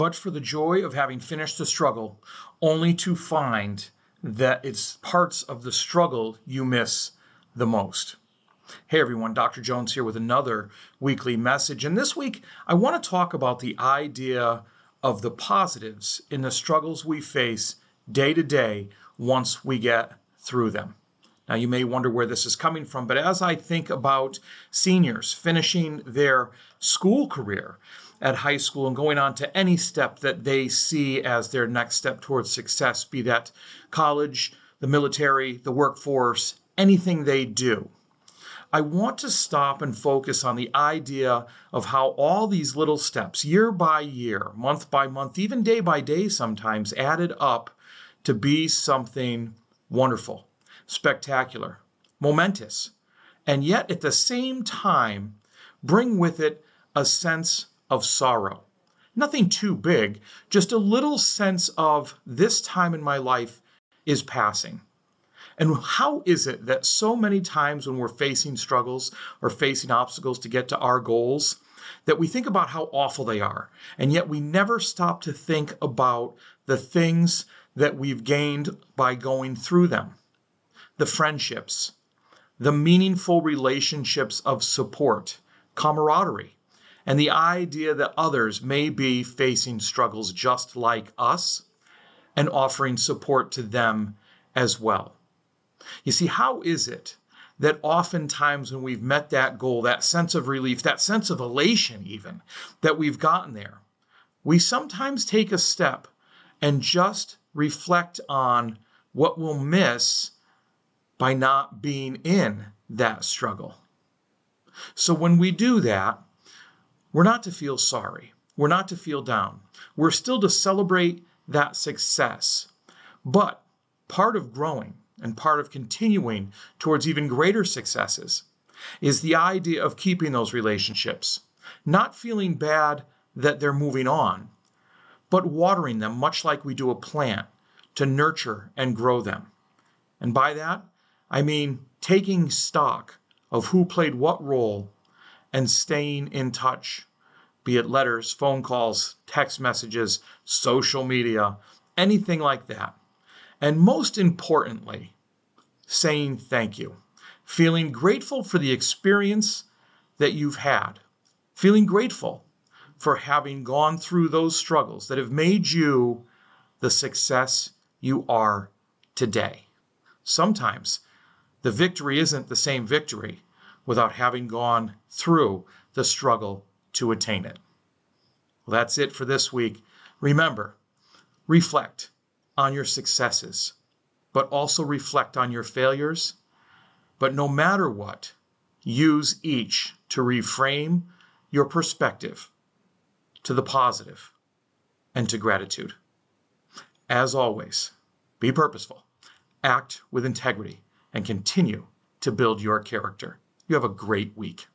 but for the joy of having finished the struggle, only to find that it's parts of the struggle you miss the most. Hey everyone, Dr. Jones here with another weekly message. And this week, I want to talk about the idea of the positives in the struggles we face day to day once we get through them. Now, you may wonder where this is coming from, but as I think about seniors finishing their school career at high school and going on to any step that they see as their next step towards success, be that college, the military, the workforce, anything they do, I want to stop and focus on the idea of how all these little steps, year by year, month by month, even day by day sometimes, added up to be something wonderful spectacular, momentous, and yet at the same time bring with it a sense of sorrow. Nothing too big, just a little sense of this time in my life is passing. And how is it that so many times when we're facing struggles or facing obstacles to get to our goals, that we think about how awful they are, and yet we never stop to think about the things that we've gained by going through them? The friendships, the meaningful relationships of support, camaraderie, and the idea that others may be facing struggles just like us and offering support to them as well. You see, how is it that oftentimes when we've met that goal, that sense of relief, that sense of elation, even that we've gotten there, we sometimes take a step and just reflect on what we'll miss by not being in that struggle. So when we do that, we're not to feel sorry. We're not to feel down. We're still to celebrate that success. But part of growing and part of continuing towards even greater successes is the idea of keeping those relationships, not feeling bad that they're moving on, but watering them much like we do a plant to nurture and grow them. And by that, I mean taking stock of who played what role and staying in touch, be it letters, phone calls, text messages, social media, anything like that. And most importantly, saying thank you, feeling grateful for the experience that you've had, feeling grateful for having gone through those struggles that have made you the success you are today. Sometimes the victory isn't the same victory without having gone through the struggle to attain it. Well, that's it for this week. Remember, reflect on your successes, but also reflect on your failures. But no matter what, use each to reframe your perspective to the positive and to gratitude. As always, be purposeful, act with integrity and continue to build your character. You have a great week.